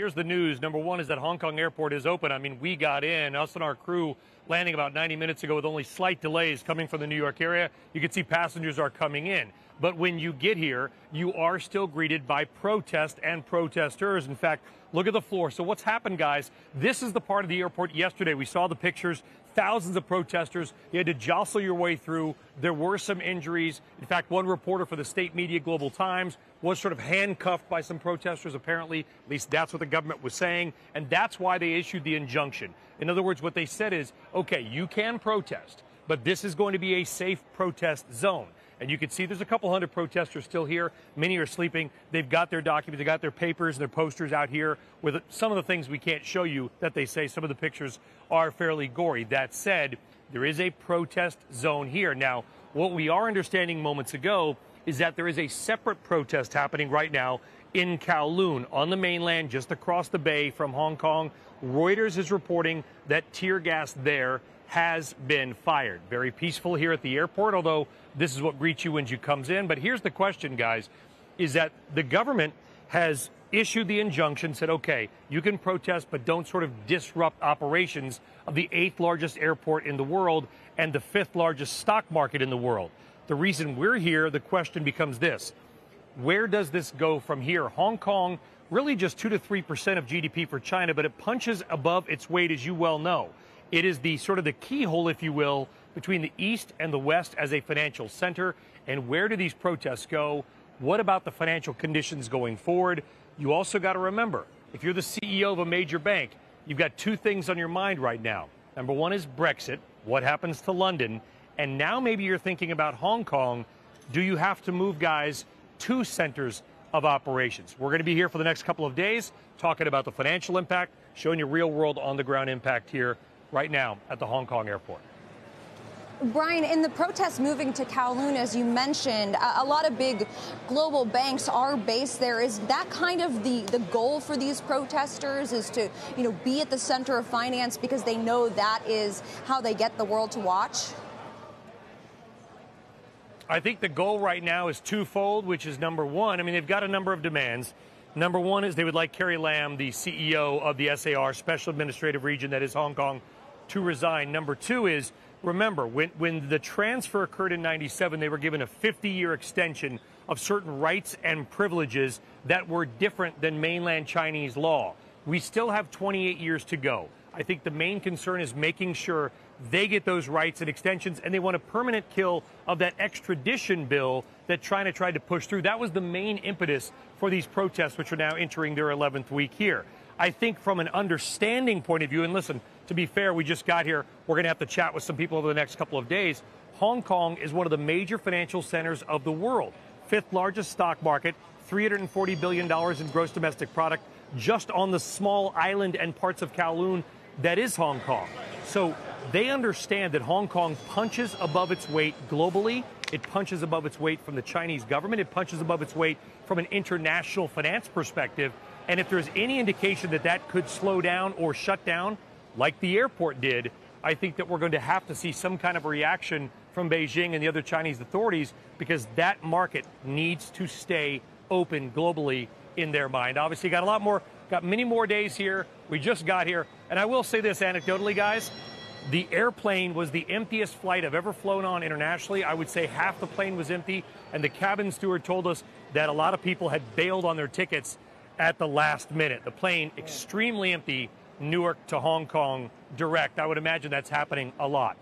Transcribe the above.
Here's the news. Number one is that Hong Kong airport is open. I mean, we got in, us and our crew landing about 90 minutes ago with only slight delays coming from the New York area. You can see passengers are coming in. But when you get here, you are still greeted by protest and protesters. In fact, look at the floor. So what's happened, guys? This is the part of the airport yesterday. We saw the pictures. Thousands of protesters. You had to jostle your way through. There were some injuries. In fact, one reporter for the state media Global Times was sort of handcuffed by some protesters, apparently. At least that's what the government was saying. And that's why they issued the injunction. In other words, what they said is okay, you can protest, but this is going to be a safe protest zone. And you can see there's a couple hundred protesters still here. Many are sleeping. They've got their documents, they've got their papers and their posters out here with some of the things we can't show you that they say. Some of the pictures are fairly gory. That said, there is a protest zone here. Now, what we are understanding moments ago is that there is a separate protest happening right now in Kowloon on the mainland, just across the bay from Hong Kong. Reuters is reporting that tear gas there has been fired. Very peaceful here at the airport, although this is what greets you when you comes in. But here's the question, guys, is that the government has issued the injunction, said, okay, you can protest, but don't sort of disrupt operations of the eighth largest airport in the world and the fifth largest stock market in the world. The reason we're here, the question becomes this. Where does this go from here? Hong Kong, really just 2 to 3% of GDP for China, but it punches above its weight, as you well know. It is the sort of the keyhole, if you will, between the East and the West as a financial center. And where do these protests go? What about the financial conditions going forward? You also got to remember, if you're the CEO of a major bank, you've got two things on your mind right now. Number one is Brexit, what happens to London? And now maybe you're thinking about Hong Kong. Do you have to move guys to centers of operations? We're going to be here for the next couple of days talking about the financial impact, showing you real world on the ground impact here right now at the Hong Kong airport. Brian, in the protests moving to Kowloon, as you mentioned, a, lot of big global banks are based there. Is that kind of the, the goal for these protesters is to, you know, be at the center of finance because they know that is how they get the world to watch? I think the goal right now is twofold, which is number one, I mean, they've got a number of demands. Number one is they would like Carrie Lam, the CEO of the SAR, Special Administrative Region that is Hong Kong, to resign. Number two is remember, when, when the transfer occurred in 97, they were given a 50 year extension of certain rights and privileges that were different than mainland Chinese law. We still have 28 years to go. I think the main concern is making sure they get those rights and extensions, and they want a permanent kill of that extradition bill that China tried to push through. That was the main impetus for these protests, which are now entering their 11th week here. I think from an understanding point of view, and listen, to be fair, we just got here. We're going to have to chat with some people over the next couple of days. Hong Kong is one of the major financial centers of the world, fifth largest stock market, $340 billion in gross domestic product, just on the small island and parts of Kowloon that is Hong Kong. So they understand that Hong Kong punches above its weight globally. It punches above its weight from the Chinese government. It punches above its weight from an international finance perspective. And if there's any indication that that could slow down or shut down, like the airport did, I think that we're going to have to see some kind of reaction from Beijing and the other Chinese authorities because that market needs to stay open globally in their mind. Obviously, got a lot more, got many more days here. We just got here. And I will say this anecdotally, guys. The airplane was the emptiest flight I've ever flown on internationally. I would say half the plane was empty. And the cabin steward told us that a lot of people had bailed on their tickets at the last minute. The plane extremely empty, Newark to Hong Kong direct. I would imagine that's happening a lot.